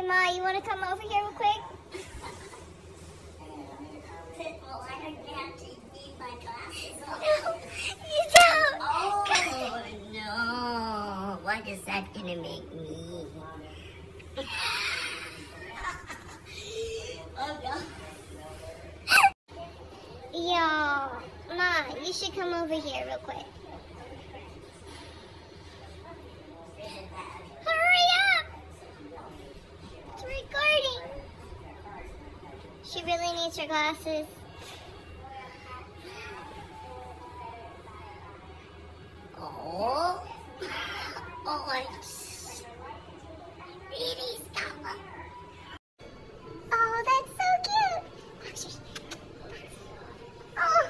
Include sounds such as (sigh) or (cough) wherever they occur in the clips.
Hey, Ma, you want to come over here real quick? Well, I don't have to need my glasses on. No, you don't. Oh, no. What is that going to make me? (laughs) oh, no. Yo, Ma, you should come over here real quick. Hurry up! It's She really needs her glasses. Oh. Oh. Oh, that's so cute. Oh.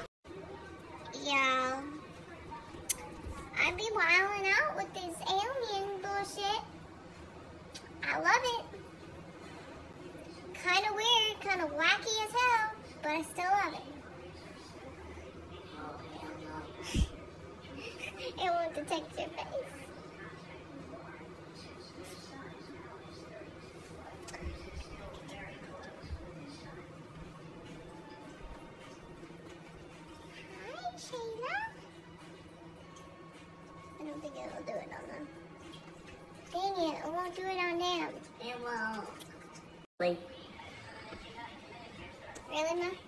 Yeah. I be out with this alien bullshit. I love it. Kind of weird, kind of wacky as hell, but I still love it. (laughs) it won't detect your face. Shayla. I don't think it'll do it on them. Dang it, it won't do it on them. It won't. Wait. Really, Ma?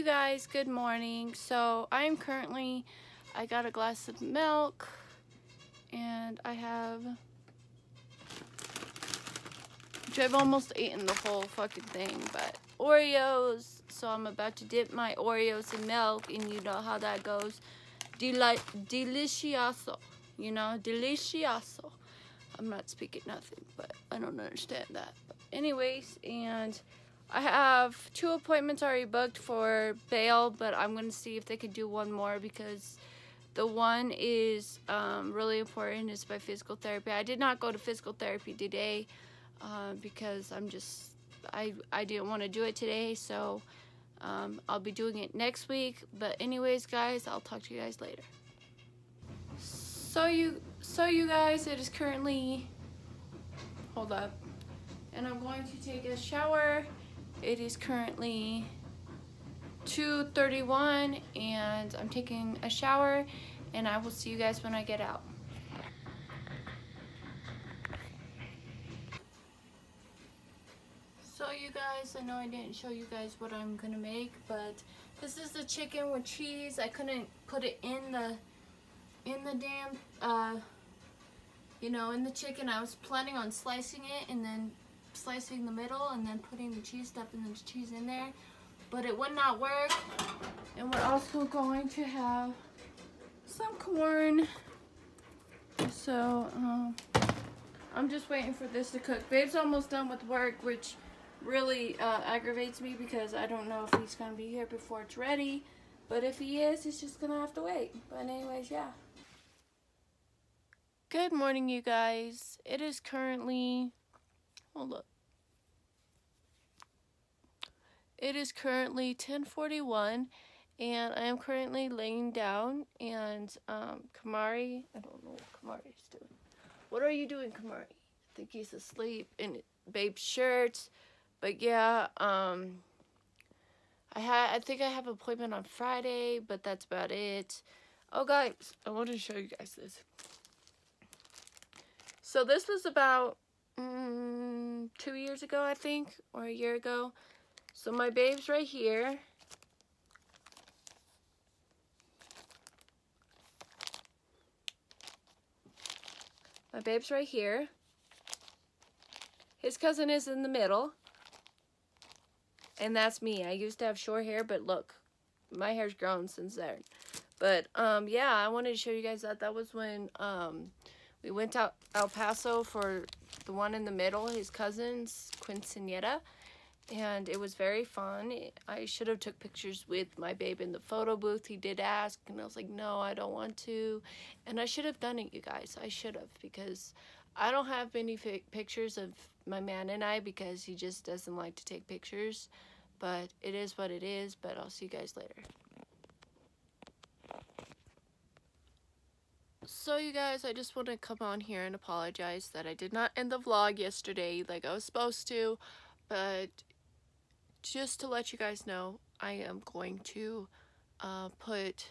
You guys, good morning. So I am currently, I got a glass of milk and I have, which I've almost eaten the whole fucking thing, but Oreos. So I'm about to dip my Oreos in milk and you know how that goes. Deli delicioso, you know, delicioso. I'm not speaking nothing, but I don't understand that. But anyways, and I have two appointments already booked for bail, but I'm going to see if they could do one more because the one is um, really important. It's by physical therapy. I did not go to physical therapy today uh, because I'm just, I, I didn't want to do it today. So um, I'll be doing it next week. But anyways, guys, I'll talk to you guys later. So you, so you guys, it is currently, hold up. And I'm going to take a shower. It is currently 2.31 and I'm taking a shower and I will see you guys when I get out. So you guys, I know I didn't show you guys what I'm gonna make, but this is the chicken with cheese. I couldn't put it in the in the damn uh you know in the chicken. I was planning on slicing it and then slicing the middle and then putting the cheese stuff and the cheese in there. But it would not work. And we're also going to have some corn. So um, I'm just waiting for this to cook. Babe's almost done with work which really uh, aggravates me because I don't know if he's gonna be here before it's ready. But if he is he's just gonna have to wait. But anyways yeah. Good morning you guys. It is currently Hold up. It is currently 1041 and I am currently laying down and um, Kamari, I don't know what Kamari is doing. What are you doing, Kamari? I think he's asleep in babe's shirt. But yeah, um, I had I think I have appointment on Friday, but that's about it. Oh guys, I want to show you guys this. So this was about mm, two years ago, I think, or a year ago. So my babe's right here. My babe's right here. His cousin is in the middle. And that's me. I used to have short hair, but look, my hair's grown since then. But, um, yeah, I wanted to show you guys that. That was when, um, we went to El Paso for the one in the middle, his cousin's quinceanera. And it was very fun. I should have took pictures with my babe in the photo booth. He did ask, and I was like, no, I don't want to. And I should have done it, you guys. I should have, because I don't have many pictures of my man and I because he just doesn't like to take pictures. But it is what it is, but I'll see you guys later. So you guys, I just want to come on here and apologize that I did not end the vlog yesterday like I was supposed to. But just to let you guys know, I am going to uh, put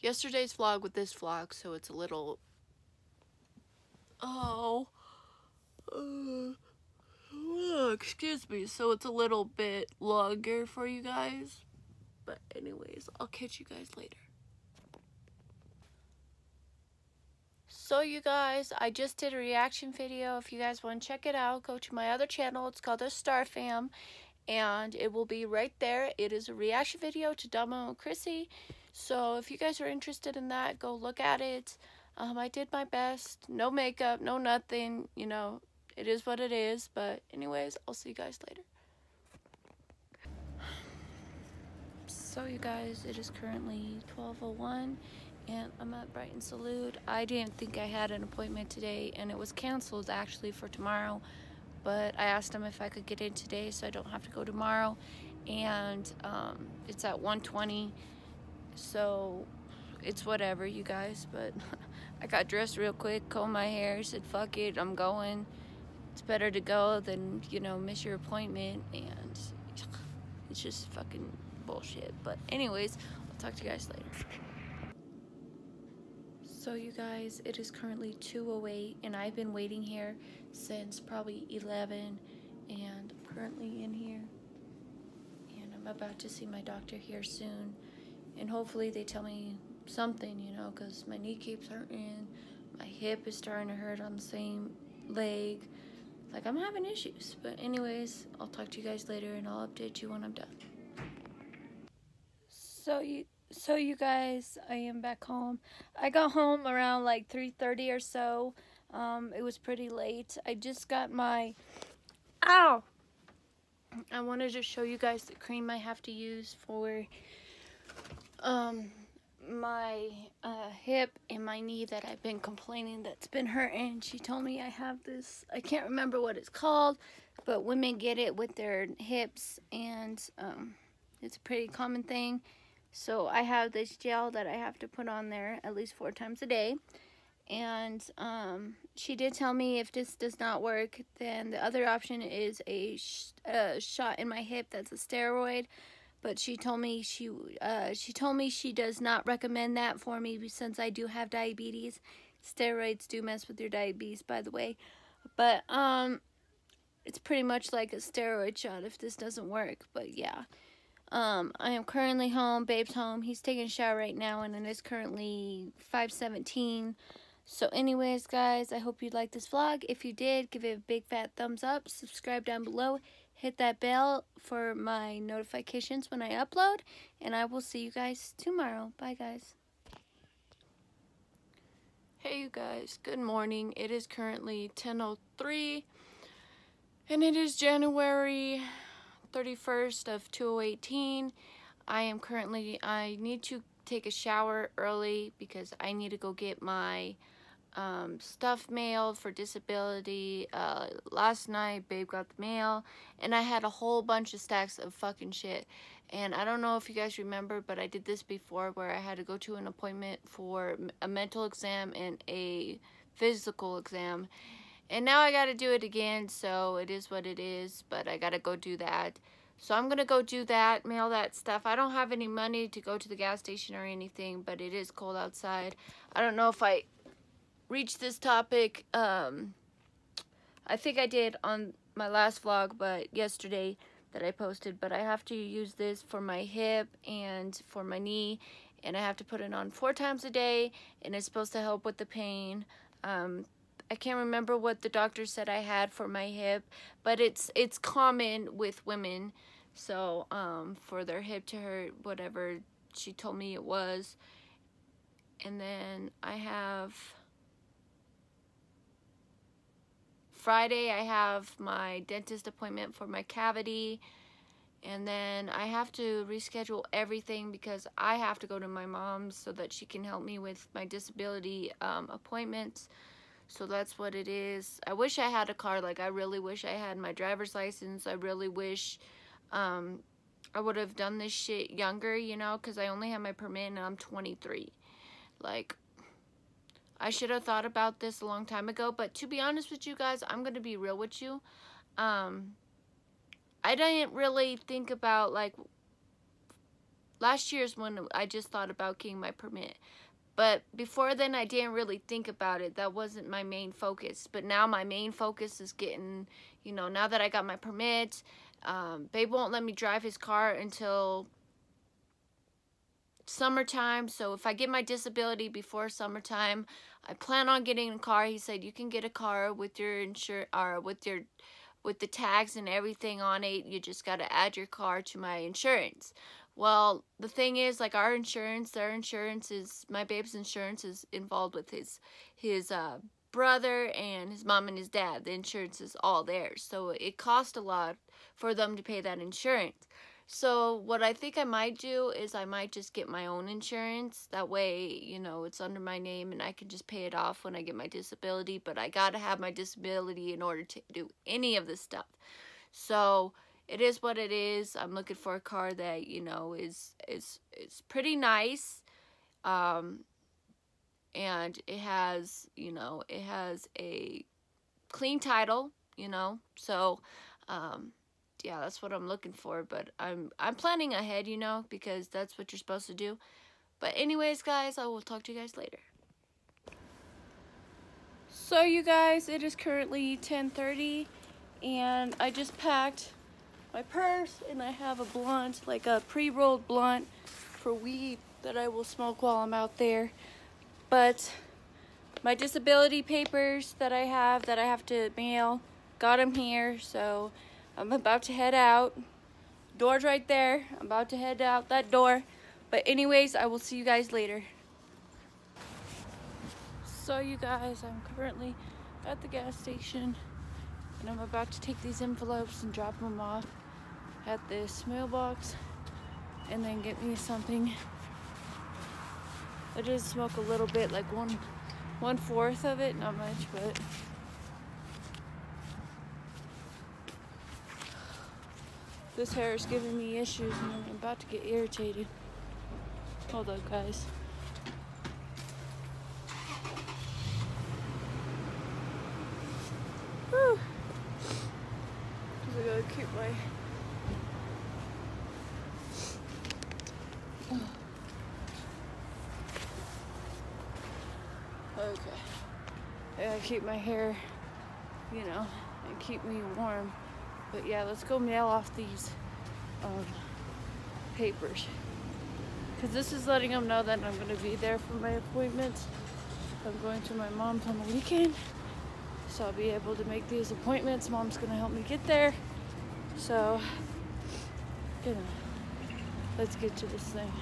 yesterday's vlog with this vlog so it's a little... Oh... Uh, (sighs) excuse me, so it's a little bit longer for you guys. But anyways, I'll catch you guys later. So you guys, I just did a reaction video. If you guys want to check it out, go to my other channel. It's called The Star Fam. And it will be right there. It is a reaction video to Damo and Chrissy. So if you guys are interested in that, go look at it. Um, I did my best. No makeup, no nothing. You know, it is what it is. But anyways, I'll see you guys later. So you guys, it is currently 12.01 and I'm at Brighton Salute. I didn't think I had an appointment today and it was canceled actually for tomorrow but I asked them if I could get in today so I don't have to go tomorrow. And um, it's at 120 so it's whatever you guys but (laughs) I got dressed real quick combed my hair said fuck it I'm going. It's better to go than you know miss your appointment. And (laughs) it's just fucking bullshit. But anyways I'll talk to you guys later so you guys, it is currently 2.08 and I've been waiting here since probably 11 and I'm currently in here and I'm about to see my doctor here soon and hopefully they tell me something, you know, because my knee keeps hurting, my hip is starting to hurt on the same leg, like I'm having issues. But anyways, I'll talk to you guys later and I'll update you when I'm done. So you so you guys i am back home i got home around like 3:30 or so um it was pretty late i just got my ow i wanted to show you guys the cream i have to use for um my uh, hip and my knee that I've been complaining that's been hurting. She told me I have this, I can't remember what it's called, but women get it with their hips and um, it's a pretty common thing. So I have this gel that I have to put on there at least four times a day. And um, she did tell me if this does not work, then the other option is a, sh a shot in my hip that's a steroid. But she told me she uh, she told me she does not recommend that for me since I do have diabetes. Steroids do mess with your diabetes, by the way. But um, it's pretty much like a steroid shot if this doesn't work. But yeah. Um, I am currently home. Babe's home. He's taking a shower right now, and it is currently 5:17. So, anyways, guys, I hope you liked this vlog. If you did, give it a big fat thumbs up. Subscribe down below. Hit that bell for my notifications when I upload, and I will see you guys tomorrow. Bye, guys. Hey, you guys. Good morning. It is currently 10:03, and it is January 31st of 2018. I am currently, I need to take a shower early because I need to go get my um, stuff mailed for disability. Uh, last night, babe got the mail, and I had a whole bunch of stacks of fucking shit. And I don't know if you guys remember, but I did this before where I had to go to an appointment for a mental exam and a physical exam. And now I gotta do it again, so it is what it is, but I gotta go do that. So I'm gonna go do that, mail that stuff. I don't have any money to go to the gas station or anything, but it is cold outside. I don't know if I reached this topic um, I think I did on my last vlog, but yesterday that I posted, but I have to use this for my hip and for my knee, and I have to put it on four times a day, and it's supposed to help with the pain. Um, I can't remember what the doctor said I had for my hip, but it's it's common with women. So um, for their hip to hurt, whatever she told me it was. And then I have Friday I have my dentist appointment for my cavity. And then I have to reschedule everything because I have to go to my mom's so that she can help me with my disability um, appointments. So that's what it is. I wish I had a car. Like, I really wish I had my driver's license. I really wish um, I would have done this shit younger, you know, because I only have my permit and I'm 23. Like, I should have thought about this a long time ago. But to be honest with you guys, I'm going to be real with you. Um, I didn't really think about, like, last year's when I just thought about getting my permit. But before then, I didn't really think about it. That wasn't my main focus. But now my main focus is getting, you know, now that I got my permit, um, Babe won't let me drive his car until summertime. So if I get my disability before summertime, I plan on getting a car. He said you can get a car with your insure or with your with the tags and everything on it. You just got to add your car to my insurance. Well, the thing is, like our insurance, their insurance is my babe's insurance is involved with his his uh, brother and his mom and his dad. The insurance is all theirs, so it cost a lot for them to pay that insurance. So what I think I might do is I might just get my own insurance. That way, you know, it's under my name and I can just pay it off when I get my disability. But I got to have my disability in order to do any of this stuff. So it is what it is. I'm looking for a car that, you know, is is is pretty nice. Um and it has, you know, it has a clean title, you know. So um yeah, that's what I'm looking for, but I'm I'm planning ahead, you know, because that's what you're supposed to do. But anyways, guys, I will talk to you guys later. So you guys, it is currently 10:30 and I just packed my purse and I have a blunt, like a pre-rolled blunt for weed that I will smoke while I'm out there. But my disability papers that I have that I have to mail, got them here. So I'm about to head out. Door's right there. I'm about to head out that door. But anyways, I will see you guys later. So you guys, I'm currently at the gas station and I'm about to take these envelopes and drop them off at this mailbox and then get me something. I did smoke a little bit, like one one fourth of it, not much, but this hair is giving me issues and I'm about to get irritated. Hold on guys. Whew. Gotta keep my Okay. I gotta keep my hair, you know, and keep me warm. But yeah, let's go mail off these um, papers. Because this is letting them know that I'm going to be there for my appointments. I'm going to my mom's on the weekend. So I'll be able to make these appointments. Mom's going to help me get there. So, you know, let's get to this thing.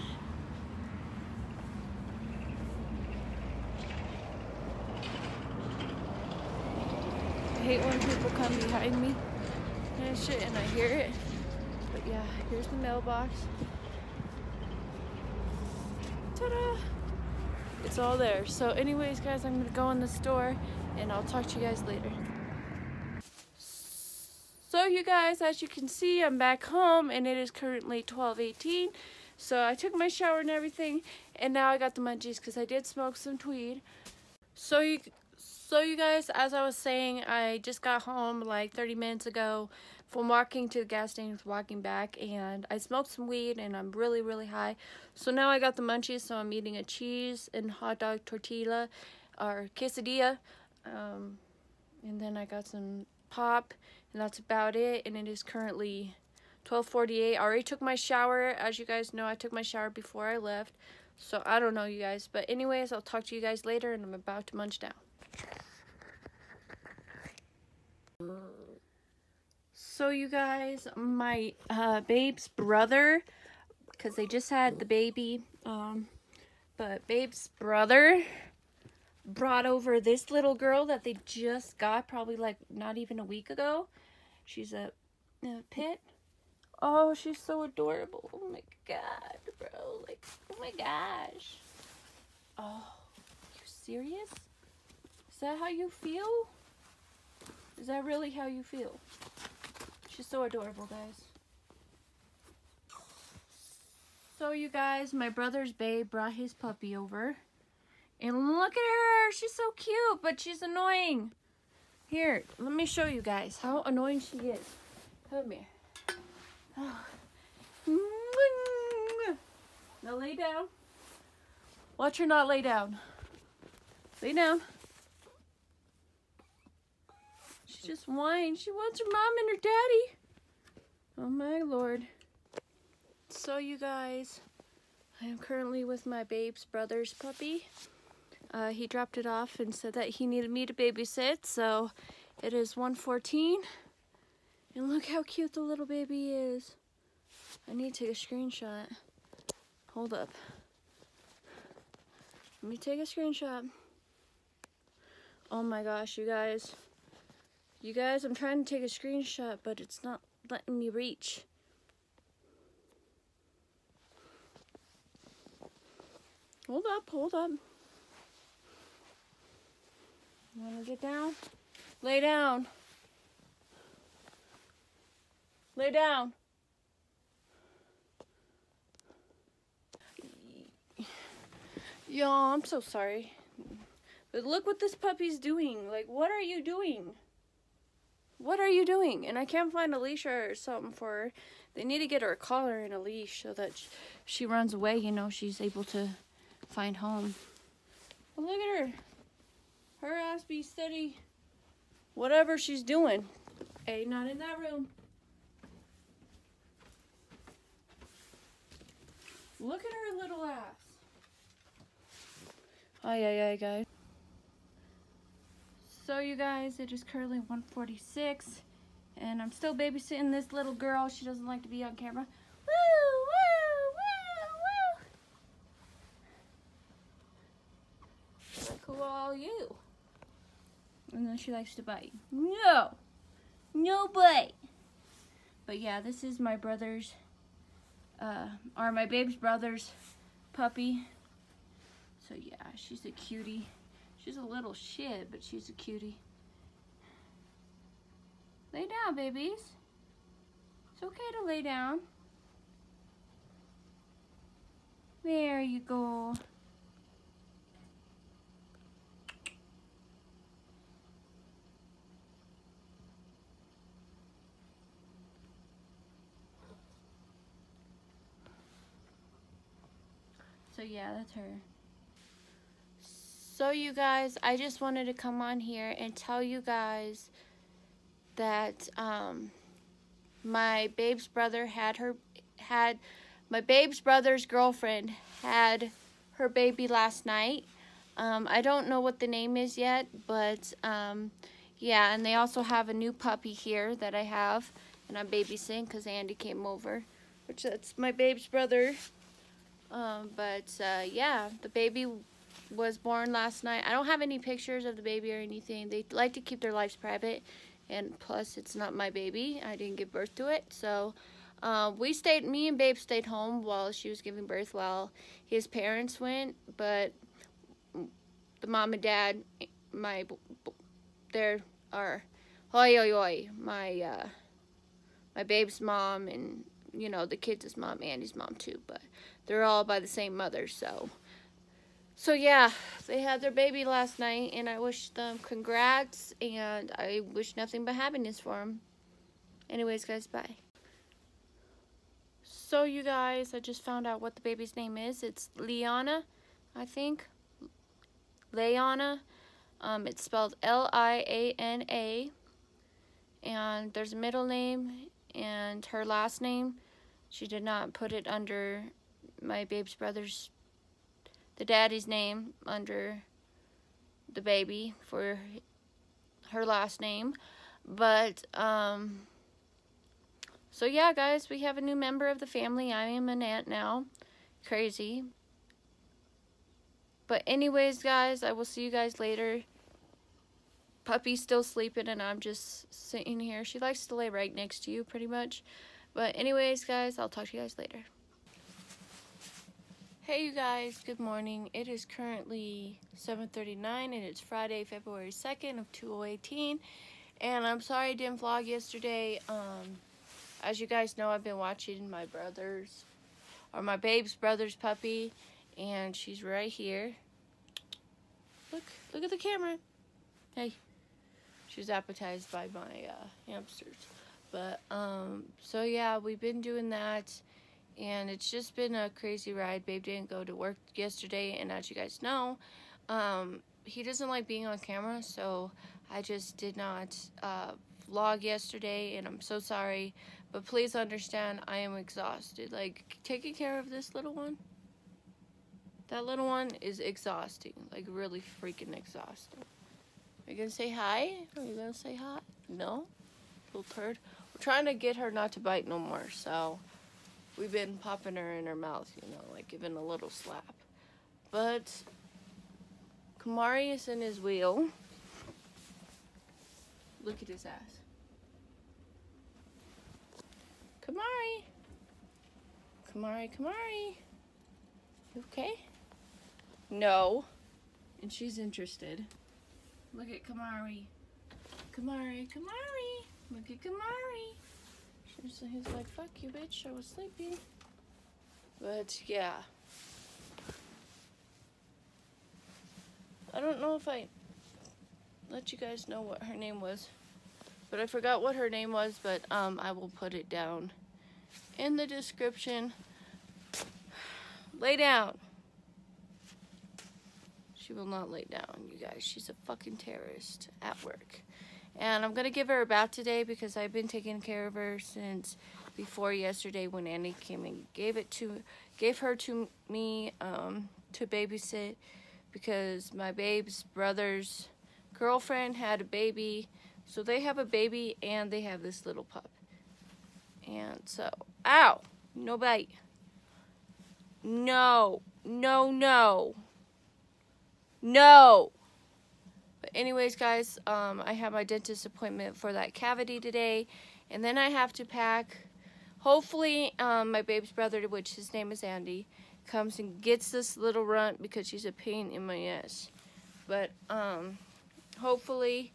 I hate when people come behind me and shit and I hear it. But yeah, here's the mailbox. Ta-da! It's all there. So anyways, guys, I'm gonna go in the store and I'll talk to you guys later. So you guys, as you can see, I'm back home and it is currently 12:18. So I took my shower and everything and now I got the munchies because I did smoke some tweed. So you so you guys, as I was saying, I just got home like 30 minutes ago from walking to the gas station, walking back, and I smoked some weed and I'm really, really high. So now I got the munchies, so I'm eating a cheese and hot dog tortilla or quesadilla. Um, and then I got some pop, and that's about it. And it is currently 12:48. I already took my shower. As you guys know, I took my shower before I left. So I don't know you guys, but anyways, I'll talk to you guys later and I'm about to munch down. So you guys, my uh, babe's brother, because they just had the baby, um, but babe's brother brought over this little girl that they just got probably like not even a week ago. She's a, a pit. Oh, she's so adorable. Oh my god, bro. Like, oh my gosh. Oh, you serious? Is that how you feel? Is that really how you feel? She's so adorable, guys. So, you guys, my brother's babe brought his puppy over. And look at her. She's so cute, but she's annoying. Here, let me show you guys how annoying she is. Come here. Now lay down. Watch her not lay down. Lay down. She just whines. She wants her mom and her daddy. Oh my lord. So you guys, I am currently with my babe's brother's puppy. Uh, he dropped it off and said that he needed me to babysit, so it is 114. And look how cute the little baby is. I need to take a screenshot. Hold up. Let me take a screenshot. Oh my gosh, you guys. You guys, I'm trying to take a screenshot, but it's not letting me reach. Hold up, hold up. Wanna get down? Lay down. Lay down. Y'all, I'm so sorry. But look what this puppy's doing. Like, what are you doing? What are you doing? And I can't find a leash or something for her. They need to get her a collar and a leash so that she runs away, you know, she's able to find home. But look at her. Her ass be steady. Whatever she's doing. Hey, not in that room. Look at her little ass. Ay, ay, ay, guys. So, you guys, it is currently 146, and I'm still babysitting this little girl. She doesn't like to be on camera. Woo, woo, woo, woo. Like, who are you? And then she likes to bite. No! No bite! But yeah, this is my brother's, uh, or my babe's brother's puppy. So yeah, she's a cutie. She's a little shit, but she's a cutie. Lay down, babies. It's okay to lay down. There you go. So yeah, that's her. So you guys, I just wanted to come on here and tell you guys that um, my babe's brother had her had my babe's brother's girlfriend had her baby last night. Um, I don't know what the name is yet, but um, yeah, and they also have a new puppy here that I have, and I'm babysitting because Andy came over, which that's my babe's brother. Um, but uh, yeah, the baby was born last night. I don't have any pictures of the baby or anything. They like to keep their lives private. And plus, it's not my baby. I didn't give birth to it. So, uh, we stayed, me and Babe stayed home while she was giving birth while his parents went. But the mom and dad, my, there are, oi, oi, oi, my, uh, my babe's mom and, you know, the kids' mom, and Andy's mom too. But they're all by the same mother, so... So yeah, they had their baby last night, and I wish them congrats, and I wish nothing but happiness for them. Anyways, guys, bye. So you guys, I just found out what the baby's name is. It's Liana, I think. Leona. Um, it's spelled L-I-A-N-A. And there's a middle name and her last name. She did not put it under my babe's brother's, the daddy's name under the baby for her last name. But, um, so yeah, guys, we have a new member of the family. I am an aunt now. Crazy. But anyways, guys, I will see you guys later. Puppy's still sleeping and I'm just sitting here. She likes to lay right next to you pretty much. But anyways, guys, I'll talk to you guys later. Hey you guys, good morning. It is currently 7.39 and it's Friday, February 2nd of 2018. And I'm sorry I didn't vlog yesterday. Um, as you guys know, I've been watching my brother's, or my babe's brother's puppy. And she's right here. Look, look at the camera. Hey. She's appetized by my uh, hamsters. But, um, so yeah, we've been doing that and it's just been a crazy ride. Babe didn't go to work yesterday, and as you guys know, um, he doesn't like being on camera, so I just did not uh, vlog yesterday, and I'm so sorry. But please understand, I am exhausted. Like, taking care of this little one, that little one is exhausting. Like, really freaking exhausting. Are you gonna say hi? Are you gonna say hi? No? Little turd. We're trying to get her not to bite no more, so we've been popping her in her mouth, you know, like giving a little slap. But Kamari is in his wheel. Look at his ass. Kamari. Kamari, Kamari. You okay? No. And she's interested. Look at Kamari. Kamari, Kamari. Look at Kamari. So he's like, fuck you, bitch, I was sleeping. But, yeah. I don't know if I let you guys know what her name was. But I forgot what her name was, but um, I will put it down in the description. Lay down. She will not lay down, you guys. She's a fucking terrorist at work. And I'm going to give her a bath today because I've been taking care of her since before yesterday when Annie came and gave it to, gave her to me um, to babysit because my babe's brother's girlfriend had a baby. So they have a baby and they have this little pup. And so, ow, no bite. No, no, no. No. But anyways, guys, um, I have my dentist appointment for that cavity today. And then I have to pack. Hopefully, um, my babe's brother, which his name is Andy, comes and gets this little runt because she's a pain in my ass. But, um, hopefully,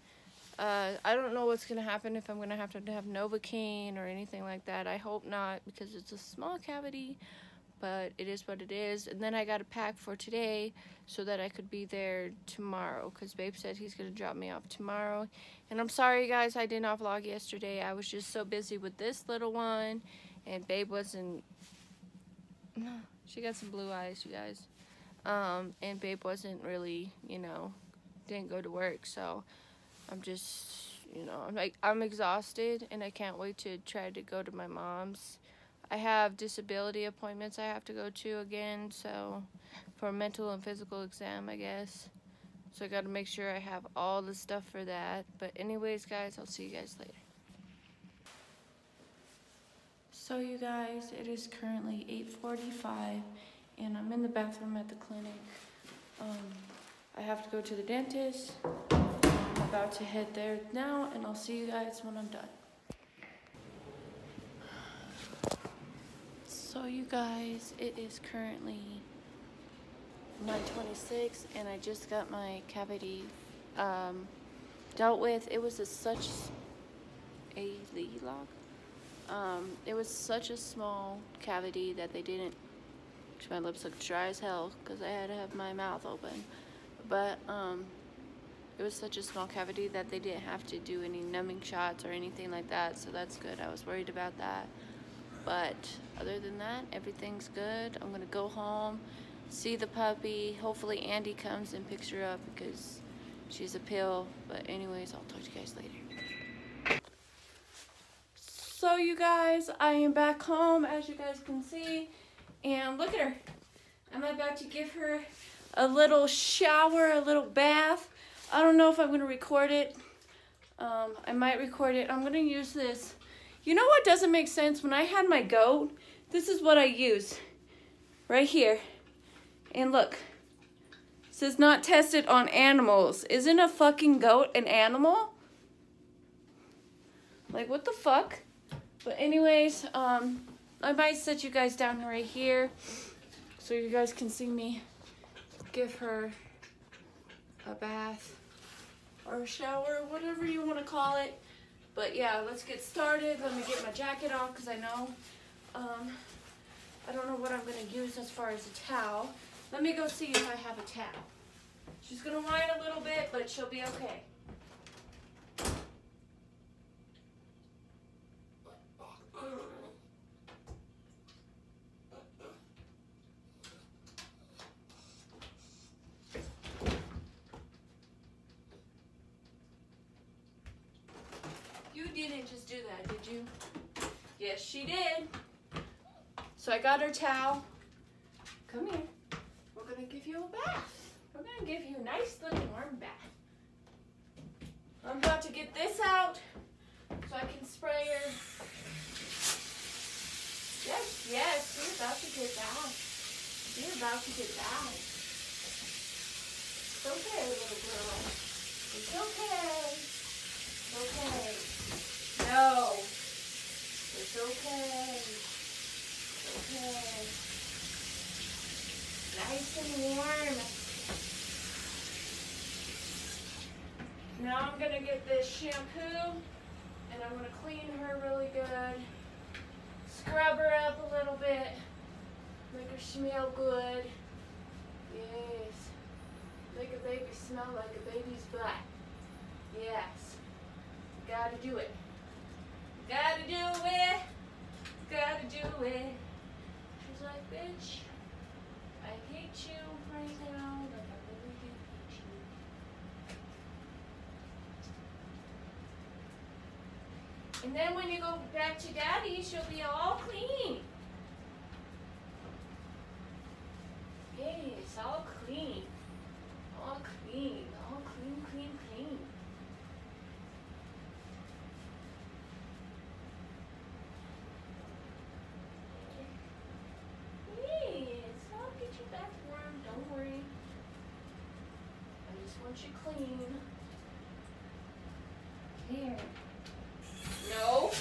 uh, I don't know what's going to happen if I'm going to have to have Novocaine or anything like that. I hope not because it's a small cavity but it is what it is. And then I got a pack for today so that I could be there tomorrow because Babe said he's going to drop me off tomorrow. And I'm sorry, guys, I did not vlog yesterday. I was just so busy with this little one and Babe wasn't... (sighs) She got some blue eyes, you guys. Um, and Babe wasn't really, you know, didn't go to work, so I'm just, you know, I'm like, I'm exhausted and I can't wait to try to go to my mom's I have disability appointments I have to go to again, so for a mental and physical exam, I guess. So I got to make sure I have all the stuff for that. But anyways, guys, I'll see you guys later. So you guys, it is currently 8.45 and I'm in the bathroom at the clinic. Um, I have to go to the dentist. I'm about to head there now and I'll see you guys when I'm done. So you guys, it is currently 9.26 and I just got my cavity um, dealt with. It was a, such a log. Um, it was such a small cavity that they didn't, my lips look dry as hell because I had to have my mouth open. But um, it was such a small cavity that they didn't have to do any numbing shots or anything like that. So that's good. I was worried about that. But other than that, everything's good. I'm gonna go home, see the puppy. Hopefully Andy comes and picks her up because She's a pill. But anyways, I'll talk to you guys later. So you guys, I am back home as you guys can see. And look at her. I'm about to give her a little shower, a little bath. I don't know if I'm to record it. Um, I might record it. I'm to use this. You know what doesn't make sense? When I had my goat, this is what I use. Right here. And look. Says not tested on animals. Isn't a fucking goat an animal? Like, what the fuck? But anyways, um, I might set you guys down right here so you guys can see me give her a bath or a shower, whatever you want to call it. But yeah, let's get started. Let me get my jacket off because I know, um, I don't know what I'm going to use as far as a towel. Let me go see if I have a towel. She's going to whine a little bit, but she'll be okay. You didn't just do that, did you? Yes, she did. So I got her towel. Come here. We're gonna give you a bath. We're gonna give you a nice little warm bath. I'm about to get this out so I can spray her. Yes, yes, you're about to get down. You're about to get down. It's okay, little girl. It's okay. It's okay. No. It's okay. Okay. Nice and warm. Now I'm gonna get this shampoo and I'm gonna clean her really good. Scrub her up a little bit. Make her smell good. Yes. Make a baby smell like a baby's butt. Yes. Gotta do it. Gotta do it. Gotta do it. She's like, bitch, I hate you right now. Like, I really do hate you. And then when you go back to daddy, she'll be all clean. Hey, it's all clean. All clean. All clean, clean, clean. Yes, I'll get you back warm. Don't worry. I just want you clean. Here. No.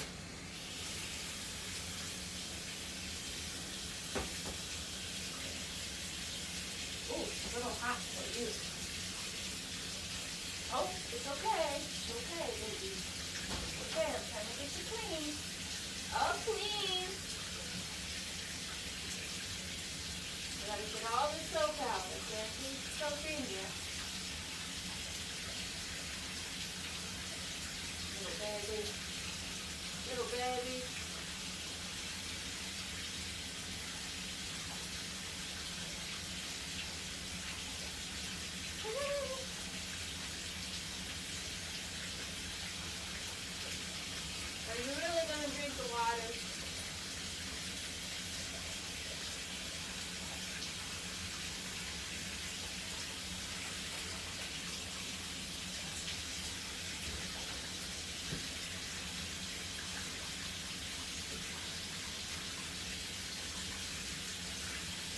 Oh, it's a little hot for you. Oh, it's okay. It's okay, baby. Okay, I'm trying to get you clean. All clean. Gotta get all the soap out. There's gonna be soap in you. Little baby. Little baby. Are you really gonna drink the water?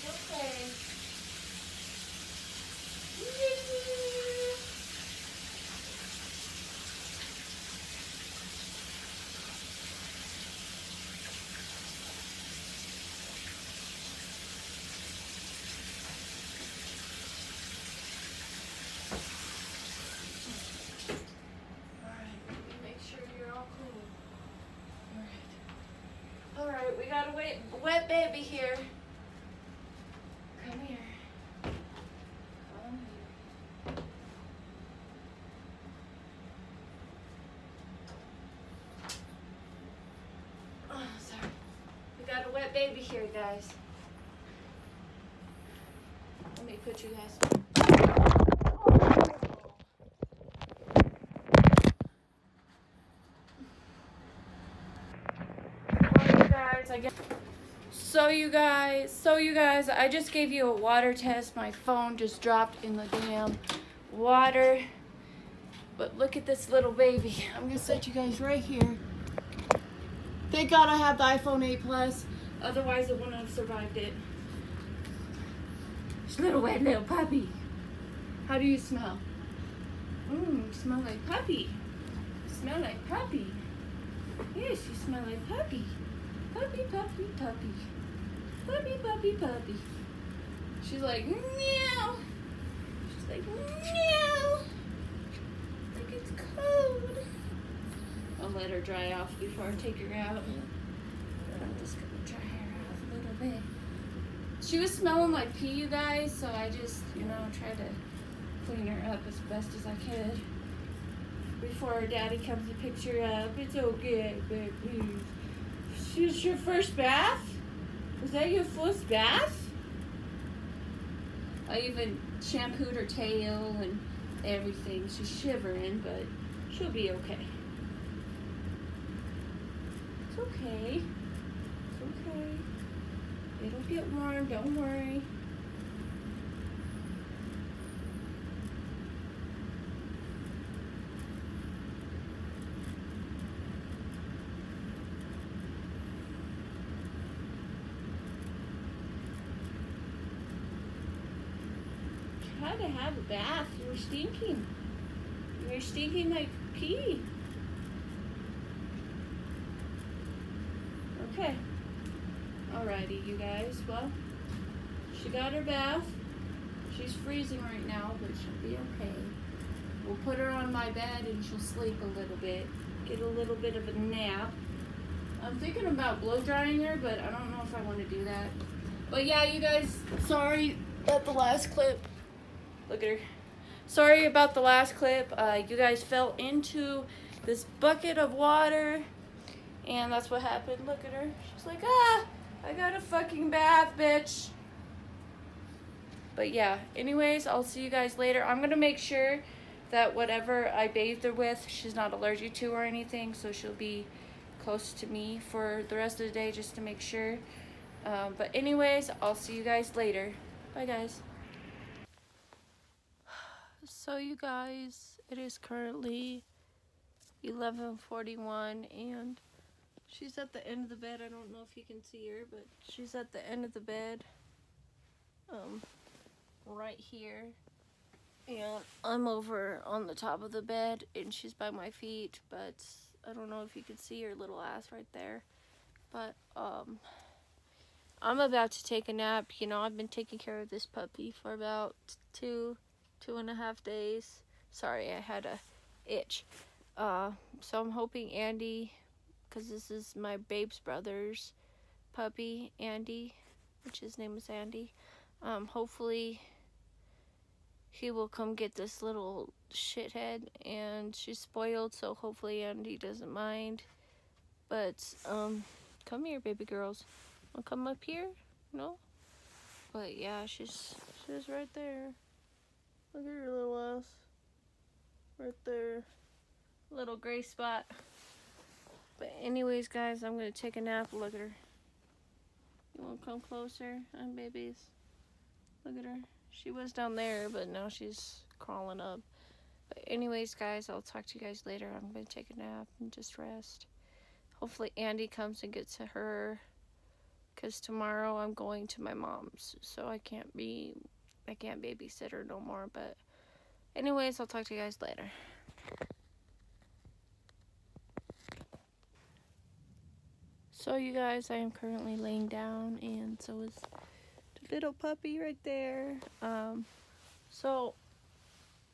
Okay. Alright, make sure you're all clean. Alright. Alright, we got a wet, wet baby here. Come here. Come here. Oh, sorry. We got a wet baby here, guys. Let me put you guys. I guess. So you guys, so you guys, I just gave you a water test. My phone just dropped in the damn water. But look at this little baby. I'm gonna set you guys right here. Thank God I have the iPhone 8 Plus. Otherwise, it wouldn't have survived it. This little wet little puppy. How do you smell? Mmm, smell like puppy. Smell like puppy. Yes, you smell like puppy. Puppy, puppy, puppy. Puppy, puppy, puppy. She's like, meow. She's like, meow. Like it's cold. I'll let her dry off before I take her out. I'm just gonna dry her off a little bit. She was smelling like pee, you guys, so I just, you know, tried to clean her up as best as I could before her daddy comes to pick her up. It's okay, baby. She's your first bath? Was that your first bath? I even shampooed her tail and everything. She's shivering, but she'll be okay. It's okay. It's okay. It'll get warm, don't worry. Try to have a bath. You were stinking. You were stinking like pee. Okay. Alrighty, you guys. Well, she got her bath. She's freezing right now, but she'll be okay. We'll put her on my bed and she'll sleep a little bit. Get a little bit of a nap. I'm thinking about blow drying her, but I don't know if I want to do that. But yeah, you guys, sorry about the last clip. Look at her. Sorry about the last clip. Uh, you guys fell into this bucket of water. And that's what happened. Look at her. She's like, ah, I got a fucking bath, bitch. But yeah, anyways, I'll see you guys later. I'm going to make sure that whatever I bathed her with, she's not allergic to or anything. So she'll be close to me for the rest of the day just to make sure. Um, but anyways, I'll see you guys later. Bye, guys. So you guys, it is currently 11:41 and she's at the end of the bed. I don't know if you can see her, but she's at the end of the bed. Um right here. And I'm over on the top of the bed and she's by my feet, but I don't know if you can see her little ass right there. But um I'm about to take a nap. You know, I've been taking care of this puppy for about two two and a half days. Sorry, I had a itch. Uh, so I'm hoping Andy, because this is my babe's brother's puppy, Andy, which his name is Andy. Um, hopefully he will come get this little shithead, and she's spoiled, so hopefully Andy doesn't mind. But um, come here, baby girls. Wanna come up here? No. But yeah, she's she's right there. Look at her little ass. Right there. Little gray spot. But anyways, guys, I'm going to take a nap. Look at her. You want to come closer? I'm babies. Look at her. She was down there, but now she's crawling up. But anyways, guys, I'll talk to you guys later. I'm going to take a nap and just rest. Hopefully Andy comes and gets to her. Because tomorrow I'm going to my mom's. So I can't be I can't babysit her no more. But anyways, I'll talk to you guys later. So you guys, I am currently laying down and so is the little puppy right there. Um, so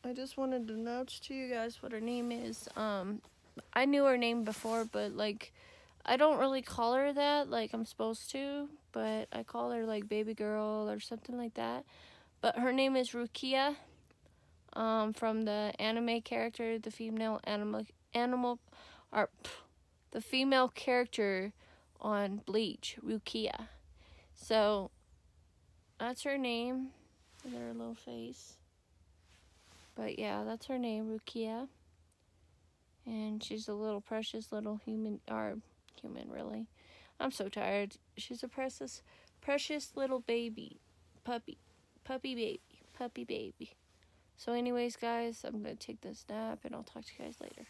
I just wanted to announce to you guys what her name is. Um, I knew her name before, but like, I don't really call her that like I'm supposed to, but I call her like baby girl or something like that. But her name is Rukia, um, from the anime character, the female animal animal, or pff, the female character on Bleach, Rukia. So that's her name. Look her little face. But yeah, that's her name, Rukia. And she's a little precious little human, or human really. I'm so tired. She's a precious, precious little baby, puppy, puppy baby, puppy baby. So, anyways, guys, I'm gonna take this nap, and I'll talk to you guys later.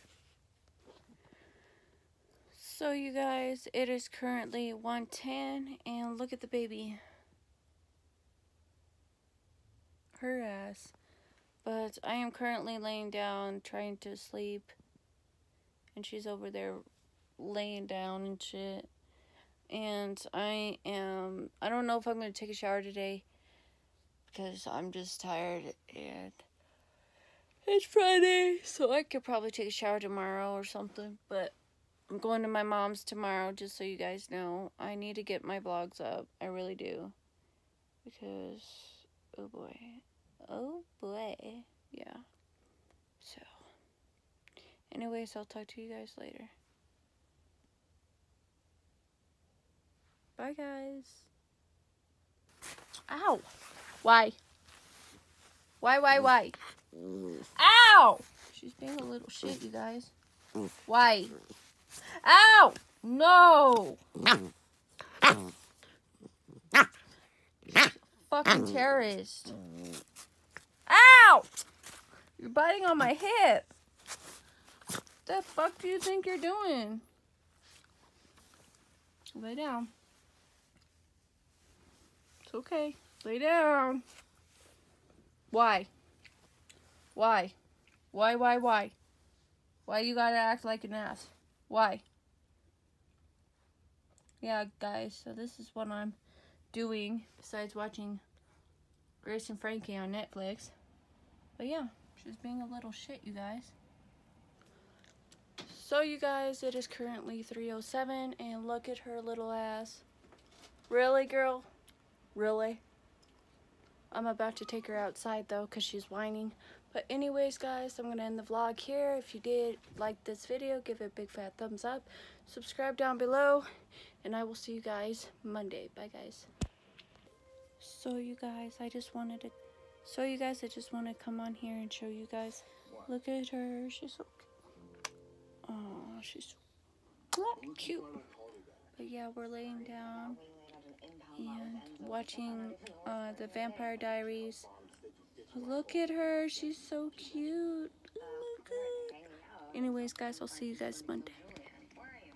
So, you guys, it is currently 110, and look at the baby. Her ass. But I am currently laying down, trying to sleep, and she's over there laying down and shit. And I am, I don't know if I'm going to take a shower today because I'm just tired and it's Friday, so I could probably take a shower tomorrow or something. But I'm going to my mom's tomorrow, just so you guys know. I need to get my vlogs up. I really do. Because, oh boy. Oh boy. Yeah. So, anyways, I'll talk to you guys later. Bye, guys. Ow. Why? Why, why, mm. why? Mm. Ow! She's being a little shit, you guys. Mm. Why? Ow! No! Fucking terrorist. Ow! You're biting on my hip. What the fuck do you think you're doing? Lay down. It's okay. Lay down. Why? Why? Why, why, why? Why you gotta act like an ass? Why? Yeah, guys, so this is what I'm doing besides watching Grace and Frankie on Netflix. But yeah, she's being a little shit, you guys. So, you guys, it is currently 3.07, and look at her little ass. Really, girl? Really? I'm about to take her outside, though, because she's whining. But anyways, guys, I'm going to end the vlog here. If you did like this video, give it a big fat thumbs up. Subscribe down below, and I will see you guys Monday. Bye, guys. So, you guys, I just wanted to... So, you guys, I just want to come on here and show you guys. Look at her. She's so Oh, she's so cute. But yeah, we're laying down and watching uh, the Vampire Diaries. Look at her. She's so cute. Anyways, guys, I'll see you guys Monday.